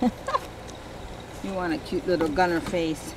you want a cute little gunner face.